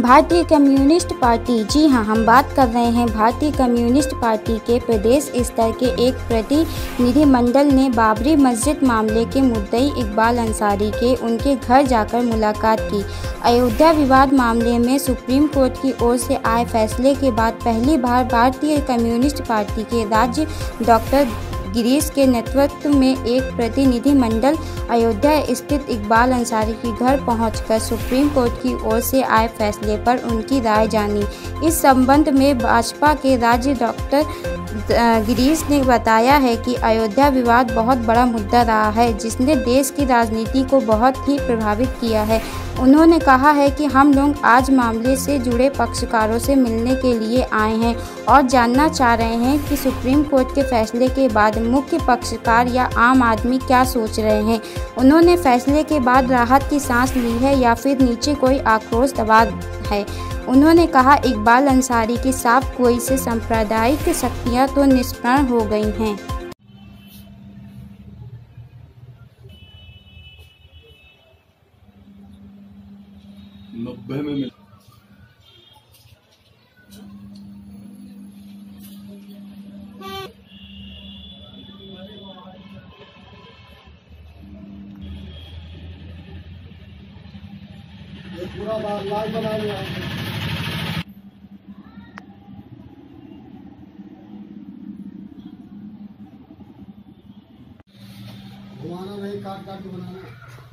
भारतीय communist party, जी हाँ, हम बात कर रहे हैं। भारतीय कम्युनिस्ट पार्टी के प्रदेश स्तर के एक प्रतिनिधिमंडल ने बाबरी मस्जिद मामले के मुद्दई इकबाल अंसारी के उनके घर जाकर मुलाकात की। अयोध्या विवाद मामले में सुप्रीम कोर्ट की ओर से आए फैसले के बाद पहली बार भारतीय कम्युनिस्ट पार्टी के राज्य डॉक्टर गिरीश के नेतृत्व में एक प्रतिनिधि मंडल अयोध्या स्थित इकबाल अंसारी के घर पहुंचकर सुप्रीम कोर्ट की ओर से आए फैसले पर उनकी राय जानी। इस संबंध में भाजपा के राज्य डॉक्टर गिरीश ने बताया है कि अयोध्या विवाद बहुत बड़ा मुद्दा रहा है, जिसने देश की राजनीति को बहुत ही प्रभावित किया है। उन्होंने कहा है कि हम लोग आज मामले से जुड़े पक्षकारों से मिलने के लिए आए हैं और जानना चाह रहे हैं कि सुप्रीम कोर्ट के फैसले के बाद मुख्य पक्षकार या आम आदमी क्या सोच रहे हैं। उन्होंने फैसले के बाद राहत की सांस ली है या फिर नीचे कोई आक्रोश दबा है। उन्होंने कहा इकबाल अंसारी की साफ़ कोई से सांप्रदायिक शक्तियाँ तो निष्प्रण हो गई हैं। नब्बे में मिल पूरा बार लाल बना लिया। काट काट के बनाना।